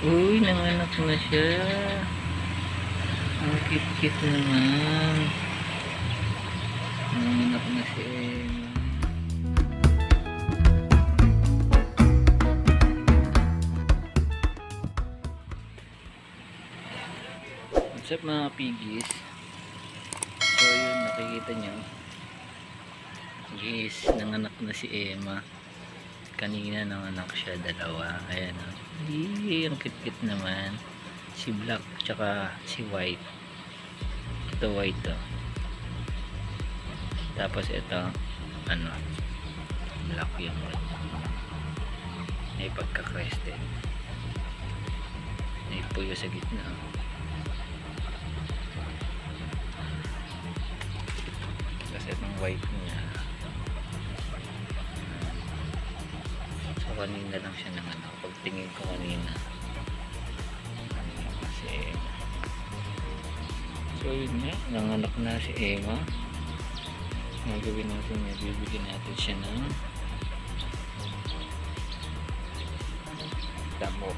Uy, nanganak na siya. Ang cute-cute naman. Nanganak na si Emma. What's up mga piggies? So yun, nakikita nyo. Is, nanganak na si Emma. Kanina nanganak siya, dalawa. Ayan o. Ay, ang kit-kit naman. Si Black, tsaka si White. Ito White to. Tapos ito, ano, Black yung White. May pagka-crested. May puyo sa gitna. oh. Kasi itong white niya. Kanina lang siya nang ano. Pagtingin ko kanina. Si Emma. So yun nga. Nanganak na si Emma. Ang gagawin natin niya. Bibigyan natin siya ng damo.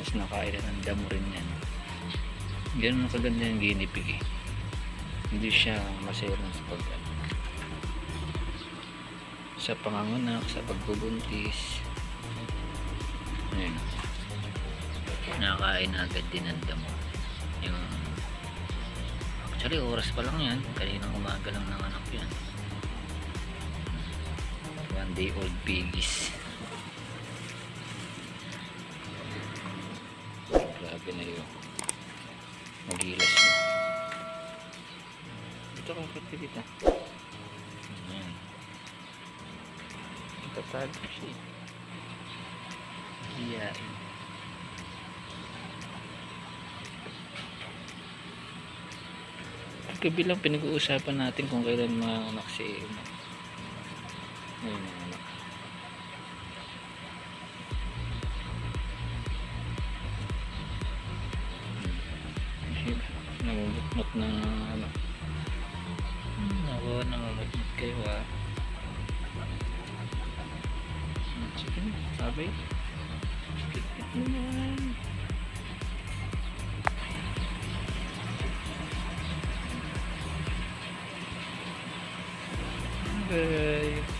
Since nakain na ng damo rin yan. Ganun ang kaganda yung ginipig eh. Hindi siya maselan sa pag sa panganganak, sa pagbubuntis. Ayun. Nakakain na agad din ng damo. Yung Actually, oras pa lang yan. Kaninang umaga lang ng anak yan. One day old piggies. Grabe na yun. Magilas na. Dito kang kati kita. Ayan. Tatalo siya. Iyain. Gabi lang pinag-uusapan natin kung kailan mga anak si Emma. Namumutmut na ano. Ako namumutmut kayo Sige na, sabi. Kit-kit naman. Bye.